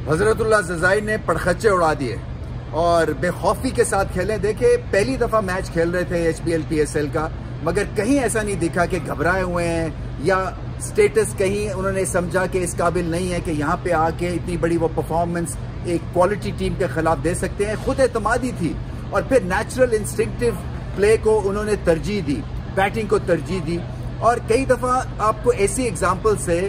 हजरतुल्ला जजाई ने पड़खच्चे उड़ा दिए और बेखौफी के साथ खेले। देखे, पहली दफ़ा मैच खेल रहे थे H P L P S L का, मगर कहीं ऐसा नहीं दिखा कि घबराए हुए हैं या स्टेटस कहीं उन्होंने समझा कि इस काबिल नहीं है कि यहाँ पे आके इतनी बड़ी वो परफॉर्मेंस एक क्वालिटी टीम के खिलाफ दे सकते हैं। खुद एतमादी थी और फिर नेचुरल इंस्टिंक्टिव प्ले को उन्होंने तरजीह दी बैटिंग को तरजीह दी। और कई दफ़ा आपको ऐसी एग्ज़ाम्पल से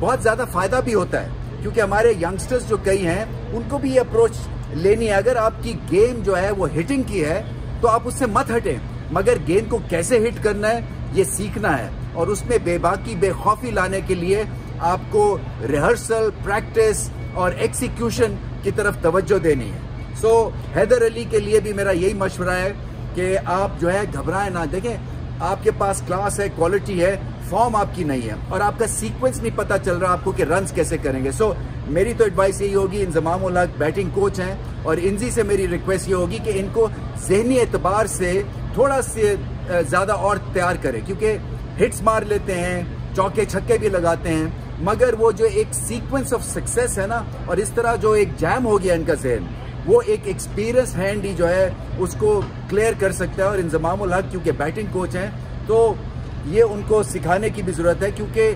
बहुत ज़्यादा फ़ायदा भी होता है। क्योंकि हमारे यंगस्टर्स जो कई हैं उनको भी ये अप्रोच लेनी है। अगर आपकी गेम जो है वो हिटिंग की है तो आप उससे मत हटें। मगर गेंद को कैसे हिट करना है ये सीखना है। और उसमें बेबाकी बेखौफी लाने के लिए आपको रिहर्सल प्रैक्टिस और एक्सिक्यूशन की तरफ़ तवज्जो देनी है। सो so, हैदर अली के लिए भी मेरा यही मशवरा है कि आप जो है घबराएँ ना। देखें आपके पास क्लास है क्वालिटी है फॉर्म आपकी नहीं है। और आपका सीक्वेंस नहीं पता चल रहा आपको कि रन्स कैसे करेंगे। सो so, मेरी तो एडवाइस यही होगी इंजमाम बैटिंग कोच हैं और इनजी से मेरी रिक्वेस्ट ये होगी कि इनको जहनी एतबार से थोड़ा से ज़्यादा और तैयार करें। क्योंकि हिट्स मार लेते हैं चौके छक्के भी लगाते हैं मगर वो जो एक सीक्वेंस ऑफ़ सक्सेस है ना और इस तरह जो एक जैम हो गया इनका जहन वो एक एक्सपीरियंस हैंड ही जो है, उसको क्लियर कर सकता है और इंजमाम हक, क्योंकि बैटिंग कोच हैं तो ये उनको सिखाने की भी ज़रूरत है, क्योंकि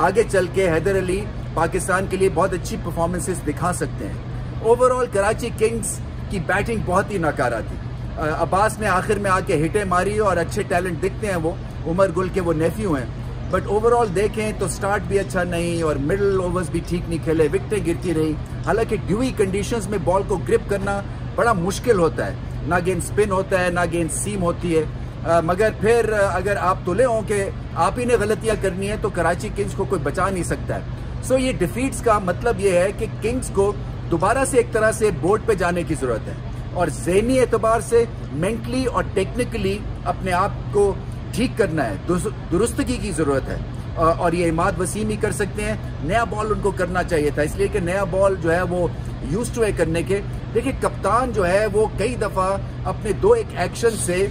आगे चल के हैदर अली पाकिस्तान के लिए बहुत अच्छी परफॉर्मेंसेस दिखा सकते हैं। ओवरऑल कराची किंग्स की बैटिंग बहुत ही नाकारा थी। अब्बास ने आखिर में आके हिटें मारी और अच्छे टैलेंट दिखते हैं वो, उमर गुल के वो नेफ्यू हैं। बट ओवरऑल देखें तो स्टार्ट भी अच्छा नहीं और मिडल ओवर्स भी ठीक नहीं खेले विकटें गिरती रही। हालाँकि ड्यूई कंडीशंस में बॉल को ग्रिप करना बड़ा मुश्किल होता है। ना गेंद स्पिन होता है ना गेंद सीम होती है। आ, मगर फिर अगर आप तुले हों कि आप ही ने गलतियाँ करनी है तो कराची किंग्स को कोई बचा नहीं सकता है। सो ये डिफीट्स का मतलब ये है कि किंग्स को दोबारा से एक तरह से बोर्ड पे जाने की ज़रूरत है। और जहनी एतबार से मेंटली और टेक्निकली अपने आप को ठीक करना है दुरुस्तगी की ज़रूरत है। और ये इमाद वसीम ही कर सकते हैं। नया बॉल उनको करना चाहिए था इसलिए कि नया बॉल जो है वो यूज़ टू है करने के। देखिए कप्तान जो है वो कई दफ़ा अपने दो एक एक्शन से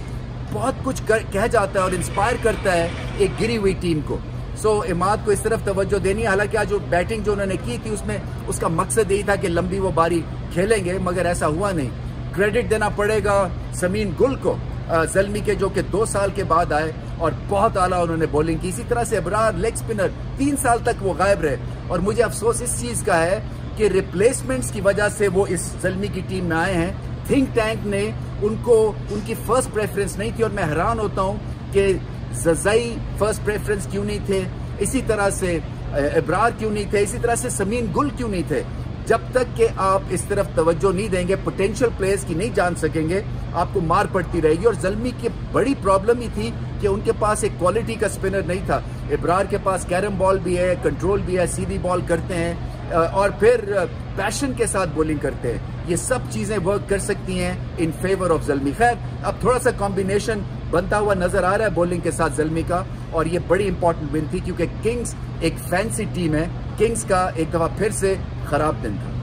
बहुत कुछ कर, कह जाता है और इंस्पायर करता है एक गिरी हुई टीम को। सो so, इमाद को इस तरफ़ तवज्जो देनी है। हालाँकि आज जो बैटिंग जो उन्होंने की थी उसमें उसका मकसद यही था कि लंबी वो बारी खेलेंगे मगर ऐसा हुआ नहीं। क्रेडिट देना पड़ेगा समीन गुल को। जलमी के जो कि दो साल के बाद आए और बहुत आला उन्होंने बॉलिंग की। इसी तरह से अबरार लेग स्पिनर तीन साल तक वो गायब रहे। और मुझे अफसोस इस चीज़ का है कि रिप्लेसमेंट्स की वजह से वो इस जलमी की टीम में आए हैं। थिंक टैंक ने उनको, उनकी फ़र्स्ट प्रेफरेंस नहीं थी और मैं हैरान होता हूँ कि जजाई फ़र्स्ट प्रेफरेंस क्यों नहीं थे। इसी तरह से इब्रार क्यों नहीं थे। इसी तरह से समीन गुल क्यों नहीं थे। जब तक कि आप इस तरफ़ तवज्जो नहीं देंगे पोटेंशियल प्लेयर्स की नहीं जान सकेंगे, आपको मार पड़ती रहेगी। और जलमी की बड़ी प्रॉब्लम ही थी कि उनके पास एक क्वालिटी का स्पिनर नहीं था। इब्रार के पास कैरम बॉल भी है कंट्रोल भी है, सीधी बॉल करते हैं और फिर पैशन के साथ बॉलिंग करते हैं। ये सब चीज़ें वर्क कर सकती हैं इन फेवर ऑफ़ जलमी। खैर, अब थोड़ा सा कॉम्बिनेशन बनता हुआ नज़र आ रहा है बॉलिंग के साथ जलमी का, और ये बड़ी इंपॉर्टेंट विन थी क्योंकि किंग्स एक फैंसी टीम है। किंग्स का एक दफ़ा फिर से खराब दिन था।